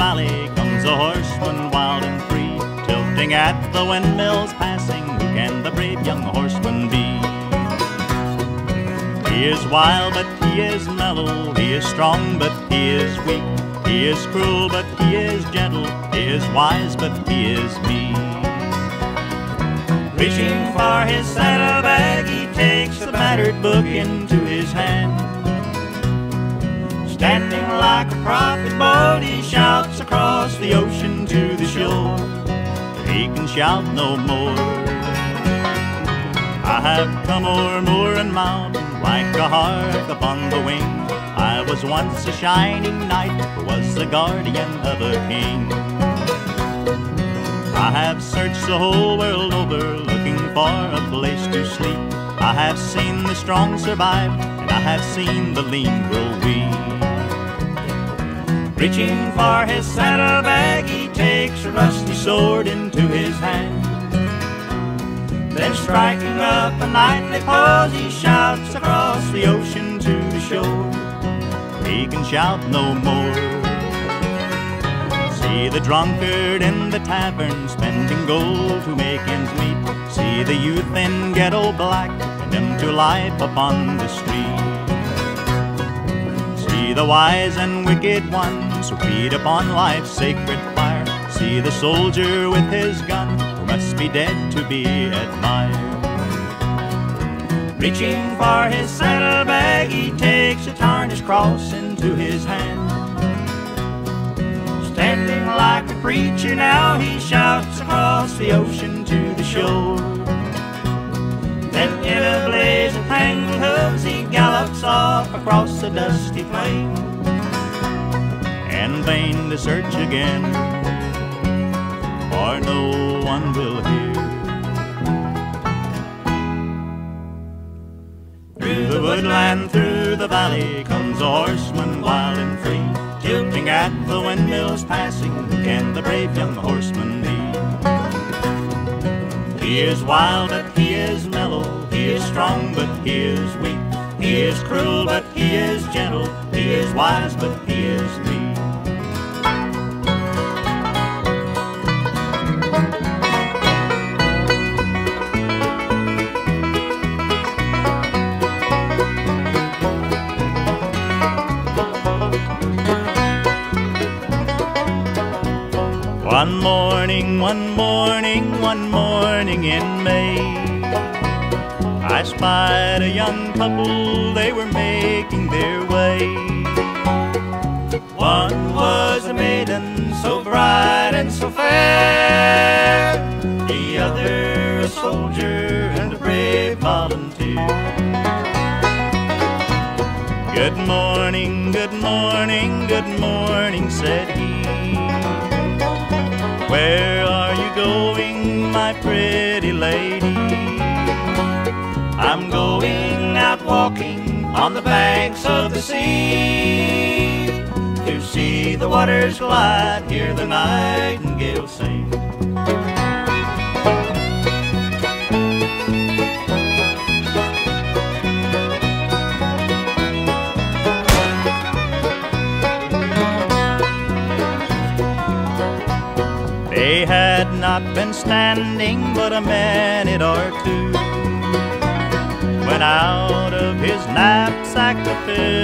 valley comes a horseman wild and free, tilting at the windmills passing. Who can the brave young horseman be? He is wild, but he is mellow. He is strong, but he is weak. He is cruel, but he is gentle. He is wise, but he is meek. Reaching for his saddlebag, he takes the battered book into his hand. Standing like a prophet bold, he shouts across the ocean to the shore. He can shout no more. I have come o'er moor and mountain like a hawk upon the wing. I was once a shining knight was the guardian of a king. I have searched the whole world over looking for a place to sleep. I have seen the strong survive, and I have seen the lean grow weak. Reaching for his saddlebag, he takes a rusty sword into his hand. Then striking up a knightly pose, he shouts across the ocean to the shore. He can shout no more. See the drunkard in the tavern spending gold to make ends meet. See the youth in ghetto black condemned to life upon the street. See the wise and wicked ones who feed upon life's sacred fire. See the soldier with his gun who must be dead to be admired. Reaching for his saddlebag, he takes a tarnished cross into his hand. Standing like a preacher now, he shouts across the ocean to the shore. Then in a blaze of tangled hooves, he gallops off across the dusty plain. In vain to search again, for no one will hear. Through the woodland, through the valley, comes a horseman wild and free. Tilting at the windmills passing, can the brave young horseman be? He is wild, but he is mellow. He is strong, but he is weak. He is cruel, but he is gentle. He is wise, but he is meek. One morning, one morning, one morning in May, I spied a young couple, they were making their way. One was a maiden so bright and so fair, the other a soldier and a brave volunteer. Good morning, good morning, good morning, said he. Where are you going, my pretty lady? I'm going out walking on the banks of the sea to see the waters glide, hear the nightingale sing. They had not been standing but a minute or two. When out of his knapsack a fiddle he